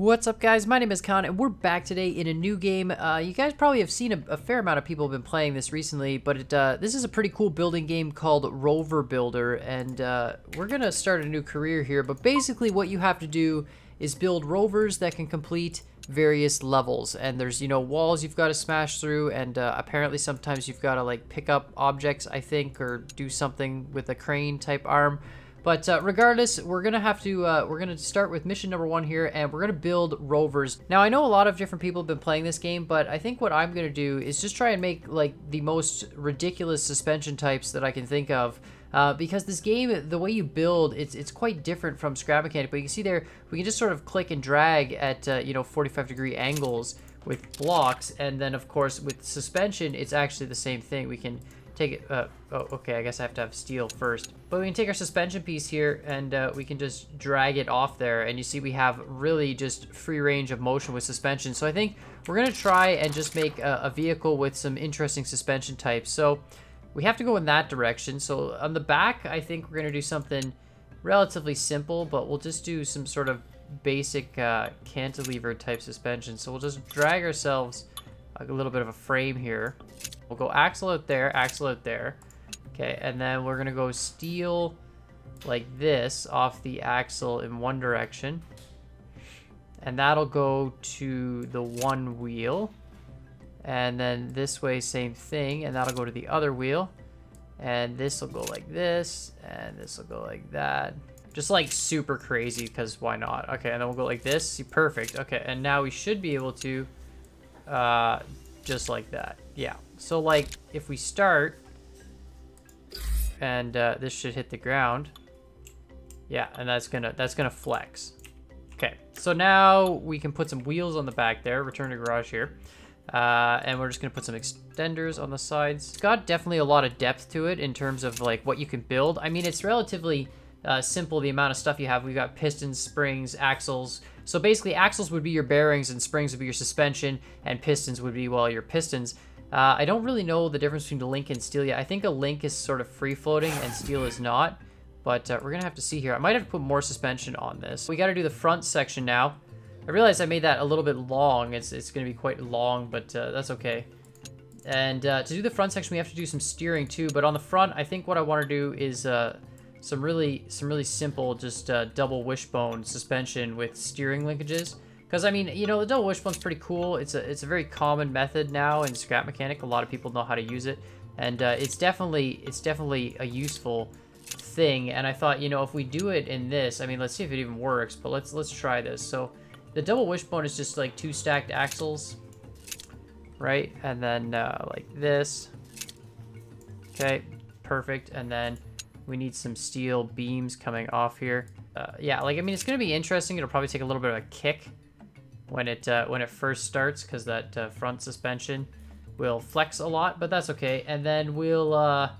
What's up guys, my name is kAN and we're back today in a new game. Uh, you guys probably have seen a, a, fair amount of people have been playing this recently, but it, uh, this is a pretty cool building game called Rover Builder and uh, we're gonna start a new career here, but basically what you have to do is build rovers that can complete various levels and there's you know walls you've got to smash through and uh, apparently sometimes you've got to like pick up objects I think or do something with a crane type arm but uh, regardless, we're gonna have to uh, we're gonna start with mission number one here, and we're gonna build rovers. Now I know a lot of different people have been playing this game, but I think what I'm gonna do is just try and make like the most ridiculous suspension types that I can think of. Uh, because this game, the way you build, it's it's quite different from Scrap Mechanic. But you can see there, we can just sort of click and drag at uh, you know 45 degree angles with blocks, and then of course with suspension, it's actually the same thing. We can take it, uh, oh, okay, I guess I have to have steel first. But we can take our suspension piece here and uh, we can just drag it off there. And you see we have really just free range of motion with suspension. So I think we're gonna try and just make a, a vehicle with some interesting suspension types. So we have to go in that direction. So on the back, I think we're gonna do something relatively simple, but we'll just do some sort of basic uh, cantilever type suspension. So we'll just drag ourselves a little bit of a frame here. We'll go axle out there, axle out there. Okay, and then we're gonna go steel like this off the axle in one direction. And that'll go to the one wheel. And then this way, same thing, and that'll go to the other wheel. And this will go like this, and this will go like that. Just like super crazy, because why not? Okay, and then we'll go like this. See, perfect. Okay, and now we should be able to uh, just like that. Yeah. So like if we start and uh, this should hit the ground. Yeah, and that's gonna that's gonna flex. Okay, so now we can put some wheels on the back there. Return to garage here. Uh, and we're just gonna put some extenders on the sides. It's got definitely a lot of depth to it in terms of like what you can build. I mean, it's relatively uh, simple, the amount of stuff you have. We've got pistons, springs, axles. So basically axles would be your bearings and springs would be your suspension and pistons would be, well, your pistons. Uh, I don't really know the difference between the link and steel yet. I think a link is sort of free floating and steel is not. But uh, we're going to have to see here. I might have to put more suspension on this. We got to do the front section now. I realize I made that a little bit long. It's, it's going to be quite long, but uh, that's okay. And uh, to do the front section, we have to do some steering too. But on the front, I think what I want to do is uh, some really some really simple just uh, double wishbone suspension with steering linkages. Because I mean, you know, the double wishbone's pretty cool. It's a it's a very common method now in scrap mechanic. A lot of people know how to use it, and uh, it's definitely it's definitely a useful thing. And I thought, you know, if we do it in this, I mean, let's see if it even works. But let's let's try this. So the double wishbone is just like two stacked axles, right? And then uh, like this. Okay, perfect. And then we need some steel beams coming off here. Uh, yeah, like, I mean, it's going to be interesting. It'll probably take a little bit of a kick when it uh, when it first starts because that uh, front suspension will flex a lot, but that's okay. And then we'll, uh,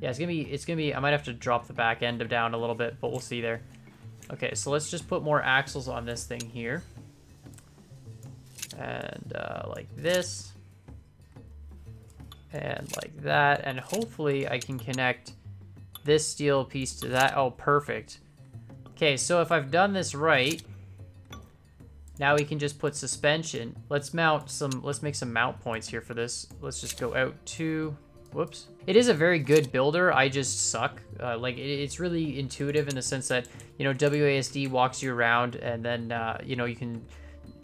yeah, it's to be, it's to be, I might have to drop the back end down a little bit, but we'll see there. Okay, so let's just put more axles on this thing here. And uh, like this. And like that. And hopefully I can connect this steel piece to that. Oh, perfect. Okay, so if I've done this right, now we can just put suspension. Let's mount some, let's make some mount points here for this. Let's just go out to, whoops. It is a very good builder, I just suck. Uh, like, it's really intuitive in the sense that, you know, WASD walks you around and then, uh, you know, you can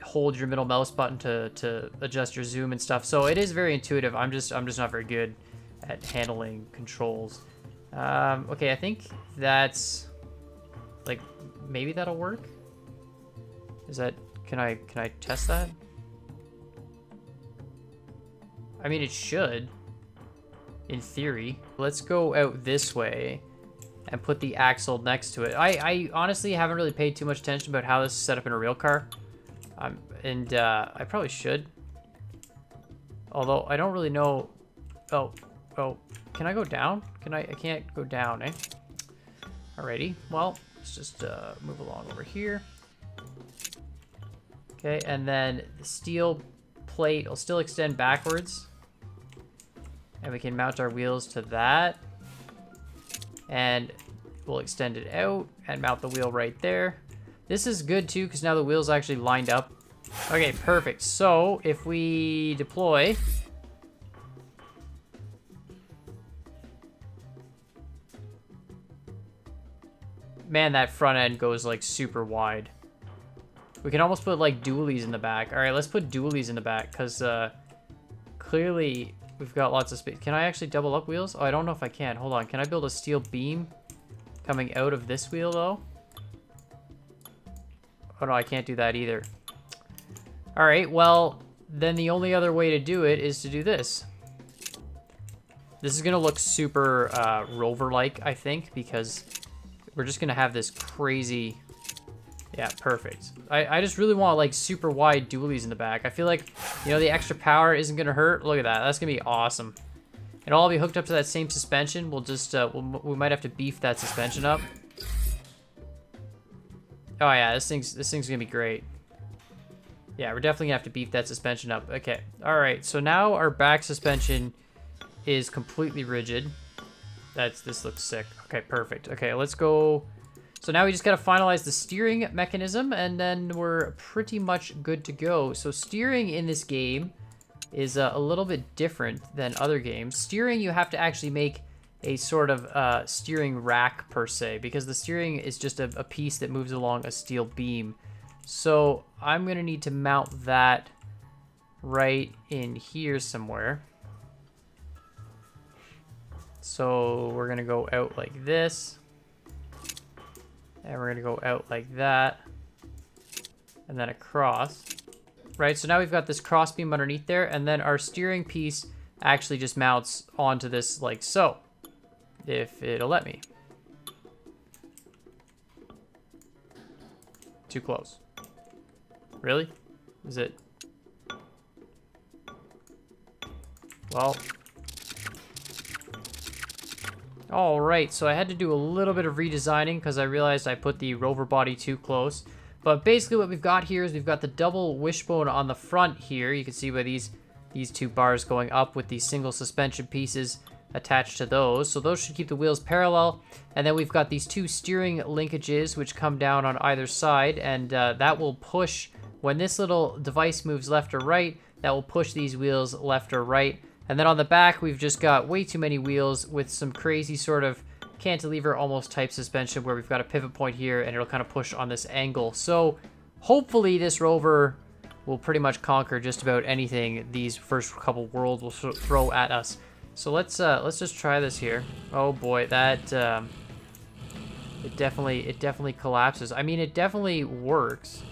hold your middle mouse button to, to adjust your zoom and stuff. So it is very intuitive. I'm just, I'm just not very good at handling controls. Um, okay, I think that's like maybe that'll work. Is that can I can I test that? I mean, it should, in theory. Let's go out this way and put the axle next to it. I, I honestly haven't really paid too much attention about how this is set up in a real car. Um, and uh, I probably should. Although I don't really know. Oh, oh, can I go down? Can I? I can't go down, eh? Alrighty. Well, let's just uh, move along over here. Okay, and then the steel plate will still extend backwards. And we can mount our wheels to that. And we'll extend it out and mount the wheel right there. This is good too, because now the wheels actually lined up. Okay, perfect. So, if we deploy... Man, that front end goes, like, super wide. We can almost put, like, dualies in the back. Alright, let's put dualies in the back, because, uh, clearly we've got lots of space. Can I actually double up wheels? Oh, I don't know if I can. Hold on. Can I build a steel beam coming out of this wheel, though? Oh, no, I can't do that either. All right, well, then the only other way to do it is to do this. This is going to look super uh, rover-like, I think, because we're just going to have this crazy... Yeah, perfect. I, I just really want, like, super wide dualies in the back. I feel like, you know, the extra power isn't going to hurt. Look at that. That's going to be awesome. It'll all be hooked up to that same suspension. We'll just, uh, we'll, we might have to beef that suspension up. Oh yeah, this thing's this thing's gonna be great. Yeah, we're definitely gonna have to beef that suspension up. Okay, all right. So now our back suspension is completely rigid. That's this looks sick. Okay, perfect. Okay, let's go. So now we just gotta finalize the steering mechanism, and then we're pretty much good to go. So steering in this game is uh, a little bit different than other games. Steering, you have to actually make a sort of uh, steering rack per se because the steering is just a, a, piece that moves along a steel beam. So I'm going to need to mount that right in here somewhere. So we're going to go out like this. And we're to go out like that. And then across. Right, so now we've got this crossbeam underneath there. And then our steering piece actually just mounts onto this like so if it'll let me. Too close. Really? Is it? Well. Alright, so I had to do a little bit of redesigning because I realized I put the rover body too close. But basically what we've got here is we've got the double wishbone on the front here. You can see by these, these two bars going up with these single suspension pieces attached to those. So those should keep the wheels parallel. And then we've got these two steering linkages which come down on either side and uh, that will push, when this little device moves left or right, that will push these wheels left or right. And then on the back, we've just got way too many wheels with some crazy sort of cantilever almost type suspension where we've got a pivot point here and it'll kind of push on this angle. So hopefully this rover will pretty much conquer just about anything these first couple worlds will throw at us. So let's uh, let's just try this here. Oh boy, that um, it definitely it definitely collapses. I mean, it definitely works.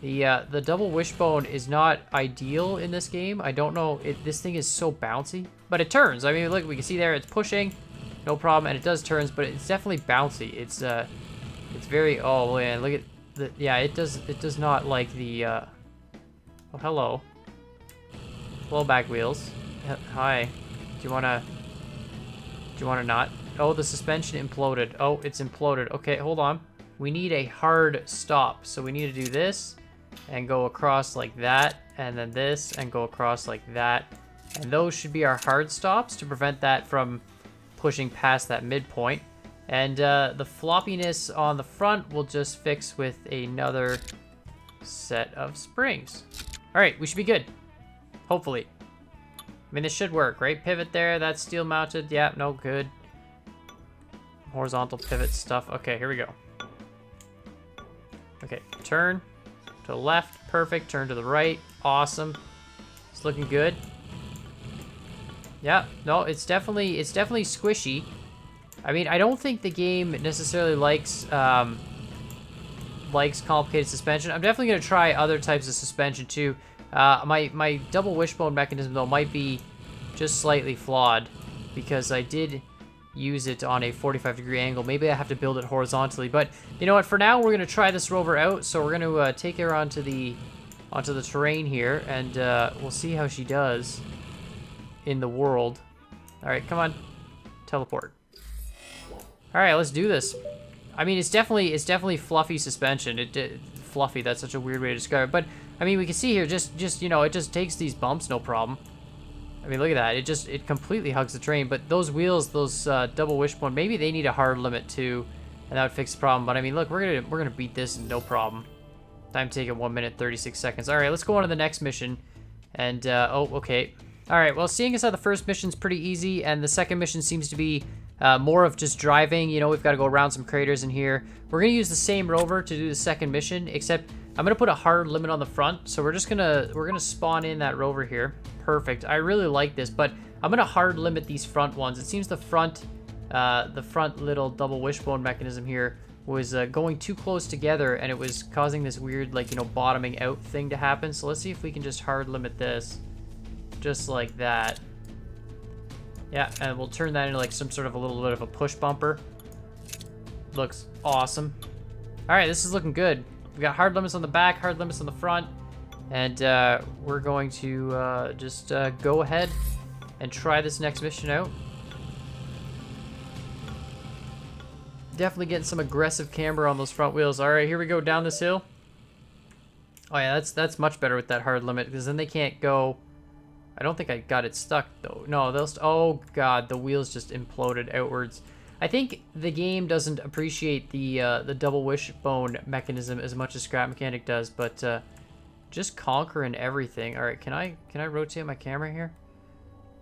The uh, the double wishbone is not ideal in this game. I don't know. It, this thing is so bouncy, but it turns. I mean, look, we can see there it's pushing, no problem, and it does turns, but it's definitely bouncy. It's uh, it's very. Oh man, look at the. Yeah, it does. It does not like the. Uh, oh, hello. Hello, back wheels. Hi. Do you wanna... Do you wanna not? Oh, the suspension imploded. Oh, it's imploded. Okay, hold on. We need a hard stop. So we need to do this and go across like that. And then this and go across like that. And those should be our hard stops to prevent that from pushing past that midpoint. And uh, the floppiness on the front we'll just fix with another set of springs. All right, we should be good. Hopefully. I mean, this should work, right? Pivot there, that's steel mounted. Yeah, no good. Horizontal pivot stuff. Okay, here we go. Okay, turn to the left. Perfect. Turn to the right. Awesome. It's looking good. Yeah, no, it's definitely it's definitely squishy. I mean, I don't think the game necessarily likes um, likes complicated suspension. I'm definitely gonna try other types of suspension too. Uh, my, my double wishbone mechanism, though, might be just slightly flawed because I did use it on a 45 degree angle. Maybe I have to build it horizontally, but you know what? For now, we're gonna try this rover out. So we're gonna uh, take her onto the onto the terrain here, and uh, we'll see how she does in the world. All right, come on, teleport. All right, let's do this. I mean, it's definitely it's definitely fluffy suspension. It, it fluffy. That's such a weird way to describe it, but I mean, we can see here, just, just you know, it just takes these bumps, no problem. I mean, look at that. It just, it completely hugs the train. But those wheels, those uh, double wishbone, maybe they need a hard limit too. and that would fix the problem. But I mean, look, we're gonna we're gonna beat this no problem. Time taken one minute thirty six seconds. All right, let's go on to the next mission. And uh, oh, okay. All right. Well, seeing as how the first mission's pretty easy, and the second mission seems to be uh, more of just driving. You know, we've got to go around some craters in here. We're gonna use the same rover to do the second mission, except I'm gonna put a hard limit on the front. So we're just gonna we're gonna spawn in that rover here. Perfect. I really like this, but I'm gonna hard limit these front ones. It seems the front uh, the front little double wishbone mechanism here was uh, going too close together and it was causing this weird like you know bottoming out thing to happen so let's see if we can just hard limit this just like that yeah and we'll turn that into like some sort of a little bit of a push bumper looks awesome all right this is looking good we got hard limits on the back hard limits on the front and uh, we're going to uh, just uh, go ahead and try this next mission out definitely getting some aggressive camber on those front wheels. All right, here we go down this hill. Oh yeah, that's that's much better with that hard limit because then they can't go. I don't think I got it stuck though. No, they'll. oh god, the wheels just imploded outwards. I think the game doesn't appreciate the uh, the double wishbone mechanism as much as Scrap Mechanic does, but uh, just conquering everything. All right, can I can I rotate my camera here?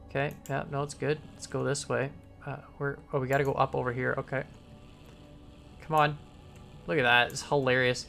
Okay, yeah, no, it's good. Let's go this way. Uh, where? Oh, we got to go up over here. Okay. Come on. Look at that. It's hilarious.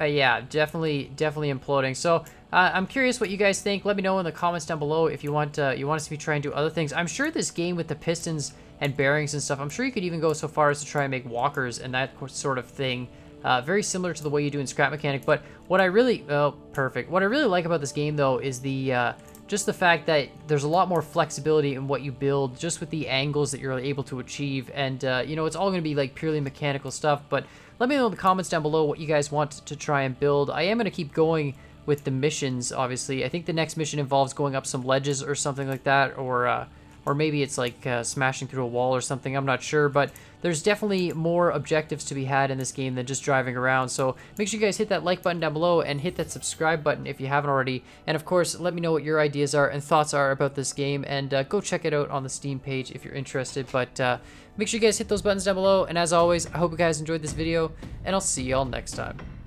Uh, yeah, definitely, definitely imploding. So uh, I'm curious what you guys think. Let me know in the comments down below if you want uh, you want us to be trying to do other things. I'm sure this game with the pistons and bearings and stuff, I'm sure you could even go so far as to try and make walkers and that sort of thing. Uh, very similar to the way you do in Scrap Mechanic. But what I really, oh, perfect. What I really like about this game though is the uh, just the fact that there's a lot more flexibility in what you build just with the angles that you're able to achieve and uh, you know it's all going to be like purely mechanical stuff but let me know in the comments down below what you guys want to try and build i am going to keep going with the missions obviously i think the next mission involves going up some ledges or something like that or uh, or maybe it's like uh, smashing through a wall or something. I'm not sure, but there's definitely more objectives to be had in this game than just driving around. So make sure you guys hit that like button down below and hit that subscribe button if you haven't already. And of course, let me know what your ideas are and thoughts are about this game. And uh, go check it out on the Steam page if you're interested. But uh, make sure you guys hit those buttons down below. And as always, I hope you guys enjoyed this video, and I'll see you all next time.